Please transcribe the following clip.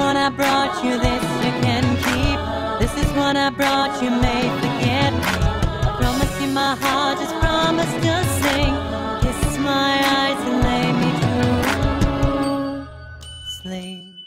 what I brought you, this you can keep. This is what I brought you, may forget. I promise you my heart, just promise to sing. Kiss my eyes and lay me to sleep.